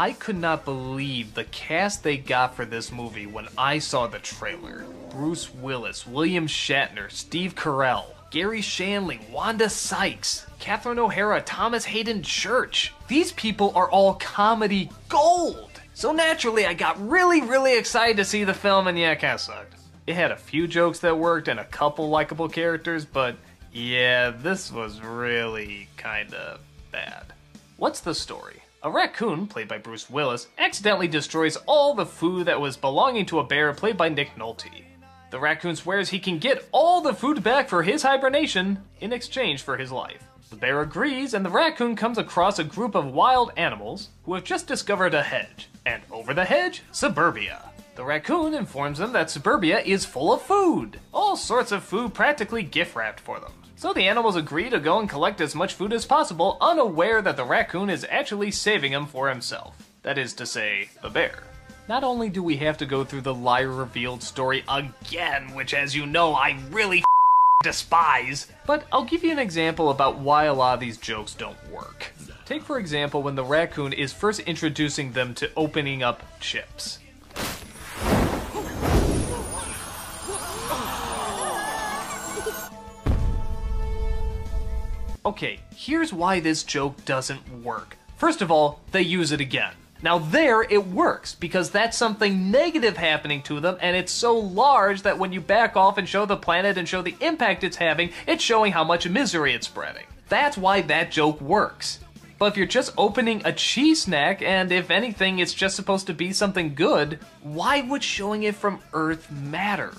I could not believe the cast they got for this movie when I saw the trailer. Bruce Willis, William Shatner, Steve Carell, Garry Shandling, Wanda Sykes, Catherine O'Hara, Thomas Haden Church. These people are all comedy gold. So naturally, I got really, really excited to see the film, and yeah, it kinda sucked. It had a few jokes that worked and a couple likable characters, but yeah, this was really kinda bad. What's the story? A raccoon, played by Bruce Willis, accidentally destroys all the food that was belonging to a bear, played by Nick Nolte. The raccoon swears he can get all the food back for his hibernation in exchange for his life. The bear agrees, and the raccoon comes across a group of wild animals who have just discovered a hedge. And over the hedge, suburbia. The raccoon informs them that suburbia is full of food. All sorts of food practically gift wrapped for them. So the animals agree to go and collect as much food as possible, unaware that the raccoon is actually saving them for himself. That is to say, the bear. Not only do we have to go through the liar revealed story again, which as you know I really despise, but I'll give you an example about why a lot of these jokes don't work. Take for example when the raccoon is first introducing them to opening up chips. Okay, here's why this joke doesn't work. First of all, they use it again. Now, there it works because that's something negative happening to them, and it's so large that when you back off and show the planet and show the impact it's having, it's showing how much misery it's spreading. That's why that joke works. But if you're just opening a cheese snack, and if anything, it's just supposed to be something good, why would showing it from Earth matter?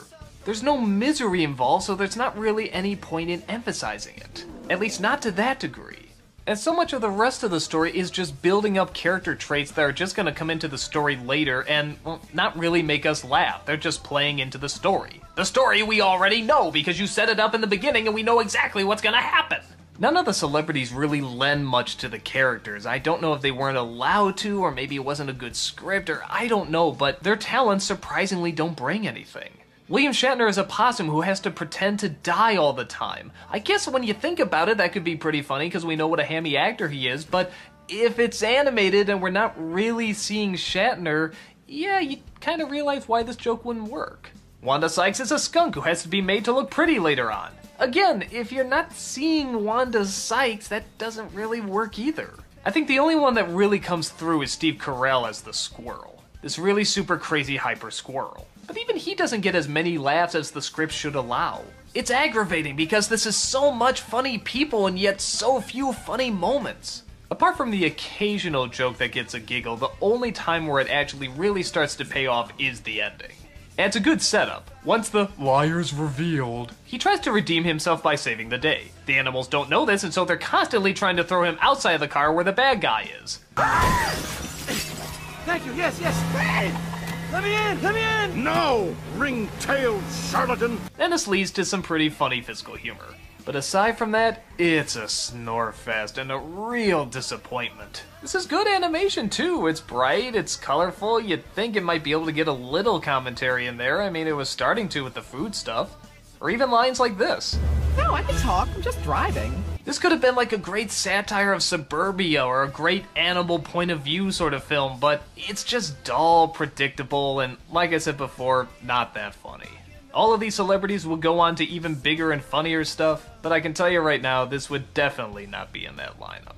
There's no misery involved, so there's not really any point in emphasizing it. At least not to that degree. And so much of the rest of the story is just building up character traits that are just gonna come into the story later and well, not really make us laugh. They're just playing into the story. The story we already know because you set it up in the beginning and we know exactly what's gonna happen. None of the celebrities really lend much to the characters. I don't know if they weren't allowed to, or maybe it wasn't a good script, or I don't know, but their talents surprisingly don't bring anything. William Shatner is a possum who has to pretend to die all the time. I guess when you think about it, that could be pretty funny because we know what a hammy actor he is, but if it's animated and we're not really seeing Shatner, yeah, you kind of realize why this joke wouldn't work. Wanda Sykes is a skunk who has to be made to look pretty later on. Again, if you're not seeing Wanda Sykes, that doesn't really work either. I think the only one that really comes through is Steve Carell as the squirrel. This really super crazy hyper squirrel. But even he doesn't get as many laughs as the script should allow. It's aggravating because this is so much funny people and yet so few funny moments. Apart from the occasional joke that gets a giggle, the only time where it actually really starts to pay off is the ending. And it's a good setup. Once the liar's revealed, he tries to redeem himself by saving the day. The animals don't know this, and so they're constantly trying to throw him outside of the car where the bad guy is. Thank you, yes, yes. Hey! Let me in, let me in! No! Ring-tailed charlatan! And this leads to some pretty funny physical humor. But aside from that, it's a snore fest and a real disappointment. This is good animation too. It's bright, it's colorful. You'd think it might be able to get a little commentary in there. I mean, it was starting to with the food stuff. Or even lines like this. No, I can talk. I'm just driving. This could have been like a great satire of suburbia or a great animal point of view sort of film, but it's just dull, predictable, and like I said before, not that funny. All of these celebrities will go on to even bigger and funnier stuff, but I can tell you right now, this would definitely not be in that lineup.